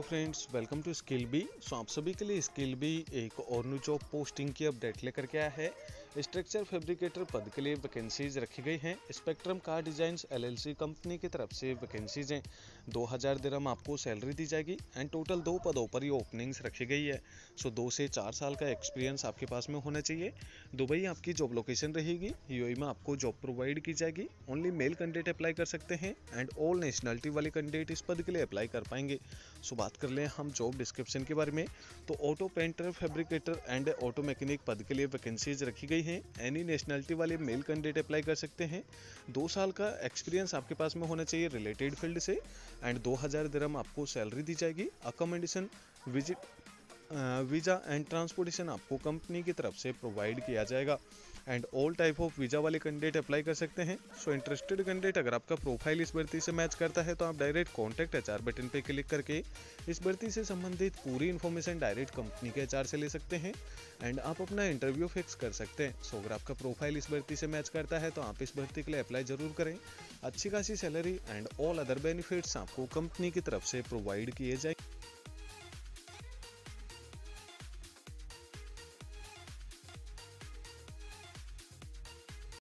Friends, welcome to Skill B. So आप सभी के लिए स्किल बी एक और न्यू जॉब पोस्टिंग की अपडेट लेकर के आया है। स्ट्रक्चर फैब्रिकेटर पद के लिए वैकेंसीज रखी गई हैं। Spectrum car design LLC company की तरफ़ से वैकेंसीज हैं। 2000 हज़ार दिरम आपको सैलरी दी जाएगी एंड टोटल दो पदों पर ये ओपनिंग्स रखी गई है। सो दो से चार साल का एक्सपीरियंस आपके पास में होना चाहिए। दुबई आपकी जॉब लोकेशन रहेगी। यूएई में आपको जॉब प्रोवाइड की जाएगी। ओनली मेल कैंडिडेट अप्लाई कर सकते हैं एंड ऑल नेशनलिटी वाले कैंडिडेट इस पद के लिए अप्लाई कर पाएँगे। सो बात कर लें हम जॉब डिस्क्रिप्शन के बारे में तो auto painter fabricator and auto mechanic पद के लिए वैकेंसीज रखी गई हैं। एनी नेशनलिटी वाले मेल कैंडिडेट अप्लाई कर सकते हैं। दो साल का एक्सपीरियंस आपके पास में होना चाहिए रिलेटेड फ़ील्ड से एंड दो हज़ार आपको सैलरी दी जाएगी। Accommodation visit visa and transportation आपको कंपनी की तरफ़ से प्रोवाइड किया जाएगा। And all type of visa वाले कैंडिडेट अप्लाई कर सकते हैं। सो इंटरेस्टेड कैंडिडेट अगर आपका प्रोफ़ाइल इस भर्ती से मैच करता है तो आप डायरेक्ट कॉन्टैक्ट एच बटन पर क्लिक करके इस भर्ती से संबंधित पूरी इन्फॉर्मेशन डायरेक्ट कंपनी के एच से ले सकते हैं। एंड आप अपना इंटरव्यू फिक्स कर सकते हैं। सो अगर आपका प्रोफ़ाइल इस भर्ती से मैच करता है तो आप इस भर्ती के लिए अप्लाई ज़रूर करें। अच्छी खासी salary and all other benefits आपको कंपनी की तरफ़ से प्रोवाइड किए जाए